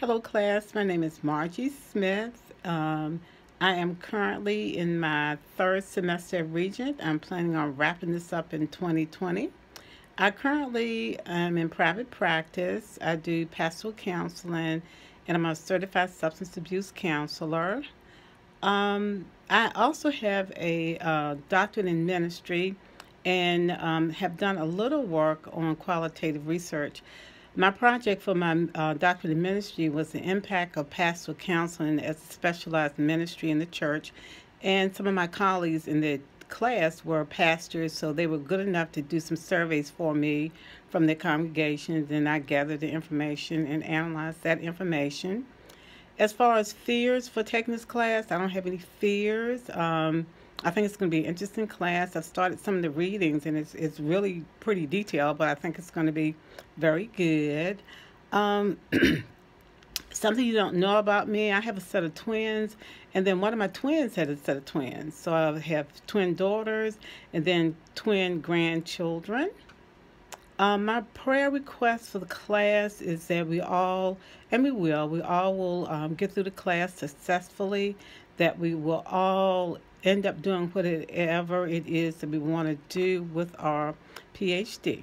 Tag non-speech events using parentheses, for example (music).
Hello, class. My name is Margie Smith. Um, I am currently in my third semester of Regent. I'm planning on wrapping this up in 2020. I currently am in private practice. I do pastoral counseling, and I'm a certified substance abuse counselor. Um, I also have a uh, doctorate in ministry and um, have done a little work on qualitative research. My project for my uh, doctorate in ministry was the impact of pastoral counseling as a specialized ministry in the church. And some of my colleagues in the class were pastors, so they were good enough to do some surveys for me from their congregations, and I gathered the information and analyzed that information. As far as fears for taking this class, I don't have any fears. Um, I think it's going to be an interesting class. I've started some of the readings, and it's it's really pretty detailed, but I think it's going to be very good. Um, (clears throat) something you don't know about me, I have a set of twins, and then one of my twins had a set of twins. So I have twin daughters and then twin grandchildren. Um, my prayer request for the class is that we all, and we will, we all will um, get through the class successfully, that we will all end up doing whatever it is that we want to do with our PhD.